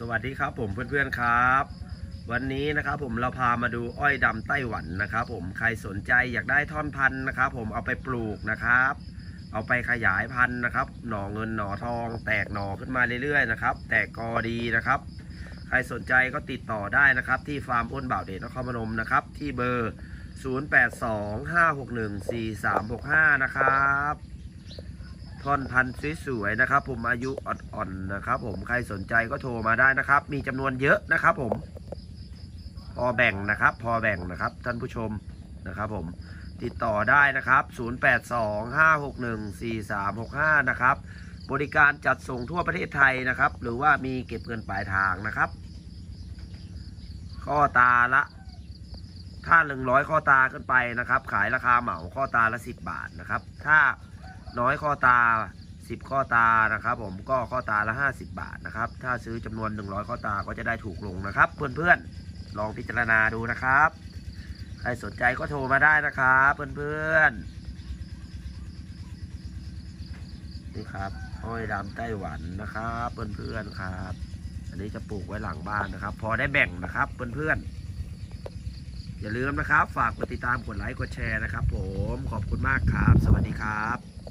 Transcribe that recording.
สวัสดีครับผมเพื่อนๆครับ วันนี้นะครับผมเราพามาดูอ้อยดำไต้หวันนะครับผมใครสนใจอยากได้ท่อนพันธุ์นะครับผมเอาไปปลูกนะครับ เอาไปขยายพันธุ์นะครับ หน่อเงินหน่อทอง แตกหน่อขึ้นมาเรื่อยๆนะครับ แตกกอดีนะครับ ใครสนใจก็ติดต่อได้นะครับ ที่ฟาร์มอ้นบ่าวเดชนครพนมนะครับ ที่เบอร์ 0825614365 นะครับ ท่อนพันธุ์สวยๆนะครับ ผมอายุอ่อนๆนะครับ ผมใครสนใจก็โทรมาได้นะครับ มีจำนวนเยอะนะครับ ผม พอแบ่งนะครับ พอแบ่งนะครับ ท่านผู้ชมนะครับ ผมติดต่อได้นะครับ 0825614365 นะครับ บริการจัดส่งทั่วประเทศไทยนะครับ หรือว่ามีเก็บเงินปลายทางนะครับ ข้อตาละ ถ้าหนึ่งร้อยข้อตาขึ้นไปนะครับ ขายราคาเหมาข้อตาละสิบบาทนะครับ ถ้า น้อยข้อตาสิบข้อตานะครับผมก็ข้อตาละห้าสิบบาทนะครับ ถ้าซื้อจำนวนหนึ่งร้อยข้อตาก็จะได้ถูกลงนะครับ เพื่อนๆลองพิจารณาดูนะครับ ใครสนใจก็โทรมาได้นะครับเพื่อนๆนี่ครับอ้อยดำไต้หวันนะครับเพื่อนๆครับ อันนี้จะปลูกไว้หลังบ้านนะครับ พอได้แบ่งนะครับเพื่อนๆอย่าลืมนะครับ ฝากกดติดตาม กดไลค์ กดแชร์นะครับผม ขอบคุณมากครับ สวัสดีครับ